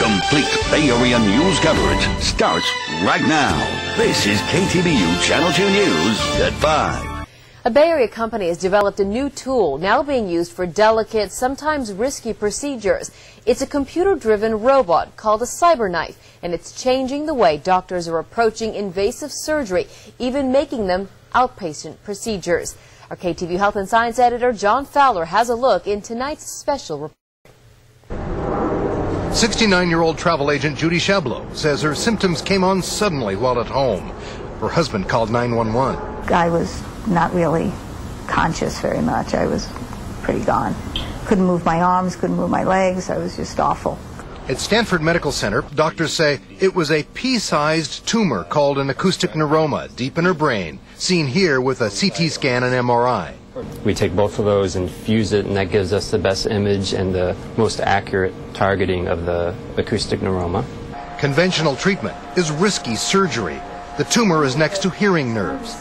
Complete Bay Area news coverage starts right now. This is KTVU Channel 2 News at 5. A Bay Area company has developed a new tool now being used for delicate, sometimes risky procedures. It's a computer-driven robot called a CyberKnife, and it's changing the way doctors are approaching invasive surgery, even making them outpatient procedures. Our KTVU Health and Science editor John Fowler has a look in tonight's special report. 69-year-old travel agent Judy Shablo says her symptoms came on suddenly while at home. Her husband called 911. I was not really conscious very much. I was pretty gone. Couldn't move my arms, couldn't move my legs. I was just awful. At Stanford Medical Center, doctors say it was a pea-sized tumor called an acoustic neuroma deep in her brain, seen here with a CT scan and MRI. We take both of those and fuse it, and that gives us the best image and the most accurate targeting of the acoustic neuroma. Conventional treatment is risky surgery. The tumor is next to hearing nerves.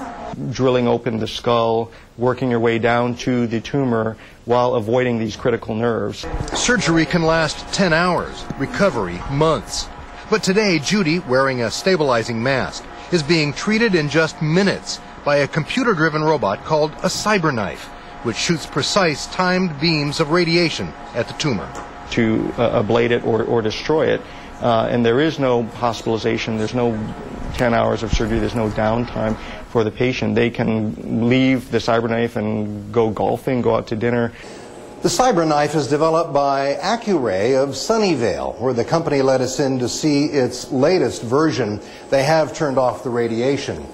Drilling open the skull, working your way down to the tumor while avoiding these critical nerves. Surgery can last 10 hours, recovery months. But today, Judy, wearing a stabilizing mask, is being treated in just minutes by a computer-driven robot called a CyberKnife, which shoots precise timed beams of radiation at the tumor. To uh, ablate it or, or destroy it, uh, and there is no hospitalization, there's no 10 hours of surgery, there's no downtime for the patient. They can leave the CyberKnife and go golfing, go out to dinner. The CyberKnife is developed by Accuray of Sunnyvale, where the company let us in to see its latest version. They have turned off the radiation.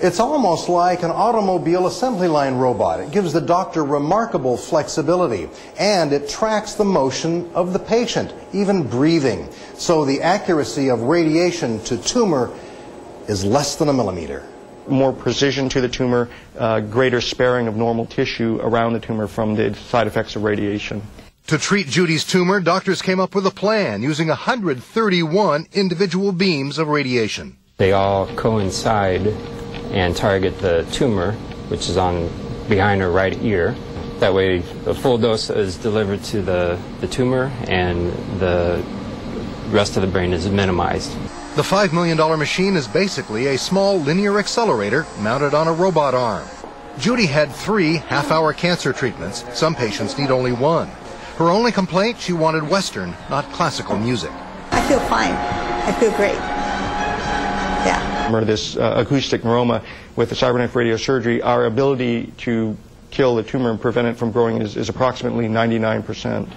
It's almost like an automobile assembly line robot. It gives the doctor remarkable flexibility and it tracks the motion of the patient, even breathing. So the accuracy of radiation to tumor is less than a millimeter. More precision to the tumor, uh, greater sparing of normal tissue around the tumor from the side effects of radiation. To treat Judy's tumor, doctors came up with a plan using 131 individual beams of radiation. They all coincide and target the tumor, which is on behind her right ear. That way, the full dose is delivered to the, the tumor and the rest of the brain is minimized. The $5 million machine is basically a small linear accelerator mounted on a robot arm. Judy had three half-hour cancer treatments. Some patients need only one. Her only complaint, she wanted Western, not classical music. I feel fine. I feel great. Or this uh, acoustic neuroma with the CyberKnife radiosurgery, our ability to kill the tumor and prevent it from growing is, is approximately 99%.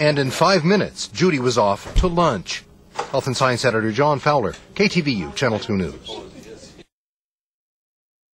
And in five minutes, Judy was off to lunch. Health and Science Editor John Fowler, KTVU Channel 2 News.